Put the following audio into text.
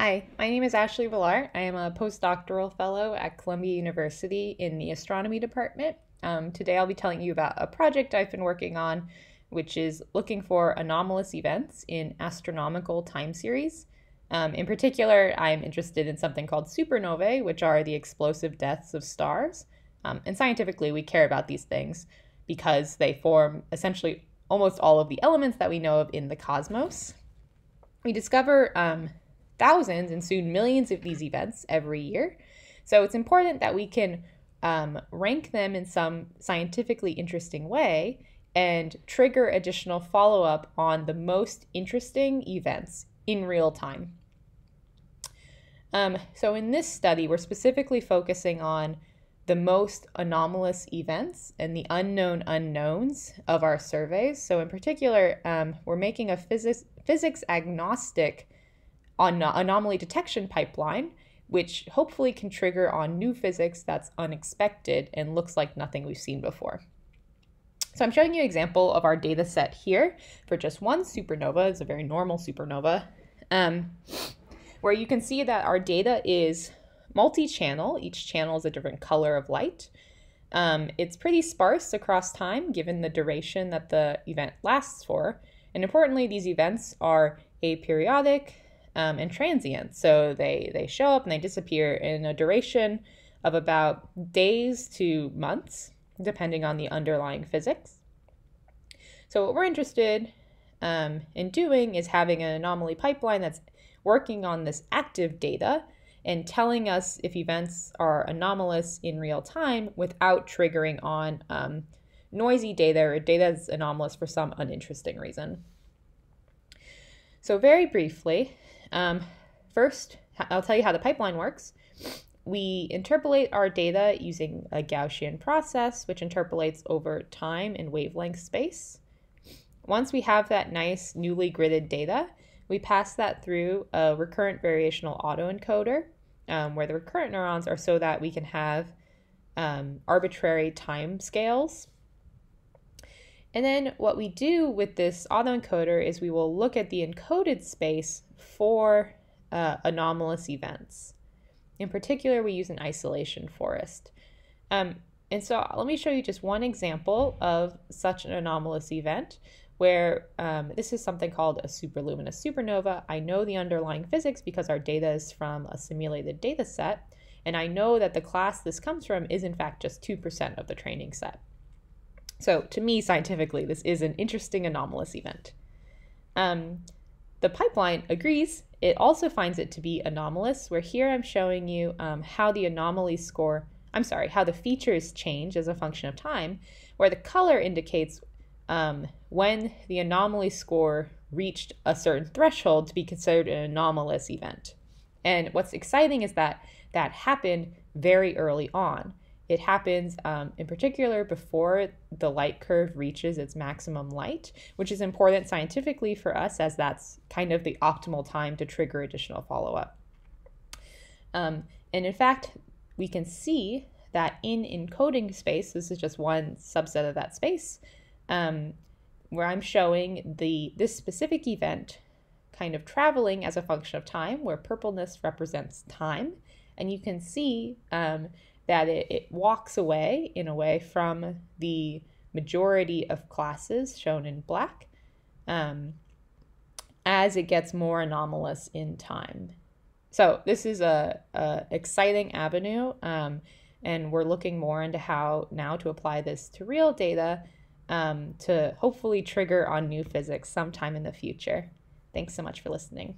Hi, my name is Ashley Villar. I am a postdoctoral fellow at Columbia University in the astronomy department. Um, today I'll be telling you about a project I've been working on, which is looking for anomalous events in astronomical time series. Um, in particular, I'm interested in something called supernovae, which are the explosive deaths of stars. Um, and scientifically, we care about these things because they form essentially almost all of the elements that we know of in the cosmos. We discover um, thousands and soon millions of these events every year. So it's important that we can um, rank them in some scientifically interesting way and trigger additional follow up on the most interesting events in real time. Um, so in this study, we're specifically focusing on the most anomalous events and the unknown unknowns of our surveys. So in particular, um, we're making a physics, physics agnostic on anomaly detection pipeline, which hopefully can trigger on new physics that's unexpected and looks like nothing we've seen before. So I'm showing you an example of our data set here for just one supernova. It's a very normal supernova, um, where you can see that our data is multi-channel. Each channel is a different color of light. Um, it's pretty sparse across time given the duration that the event lasts for. And importantly, these events are aperiodic, um, and transient. So they, they show up and they disappear in a duration of about days to months, depending on the underlying physics. So what we're interested um, in doing is having an anomaly pipeline that's working on this active data and telling us if events are anomalous in real time without triggering on um, noisy data or data that's anomalous for some uninteresting reason. So very briefly, um, first, I'll tell you how the pipeline works. We interpolate our data using a Gaussian process, which interpolates over time and wavelength space. Once we have that nice newly gridded data, we pass that through a recurrent variational autoencoder, um, where the recurrent neurons are so that we can have um, arbitrary time scales. And then what we do with this autoencoder is we will look at the encoded space for uh, anomalous events. In particular, we use an isolation forest. Um, and so let me show you just one example of such an anomalous event where um, this is something called a superluminous supernova. I know the underlying physics because our data is from a simulated data set, and I know that the class this comes from is in fact just 2% of the training set. So to me, scientifically, this is an interesting anomalous event. Um, the pipeline agrees. It also finds it to be anomalous, where here I'm showing you um, how the anomaly score, I'm sorry, how the features change as a function of time, where the color indicates um, when the anomaly score reached a certain threshold to be considered an anomalous event. And what's exciting is that that happened very early on. It happens um, in particular before the light curve reaches its maximum light, which is important scientifically for us as that's kind of the optimal time to trigger additional follow up. Um, and in fact, we can see that in encoding space, this is just one subset of that space, um, where I'm showing the this specific event kind of traveling as a function of time, where purpleness represents time. And you can see um, that it, it walks away in a way from the majority of classes shown in black um, as it gets more anomalous in time. So this is a, a exciting avenue, um, and we're looking more into how now to apply this to real data um, to hopefully trigger on new physics sometime in the future. Thanks so much for listening.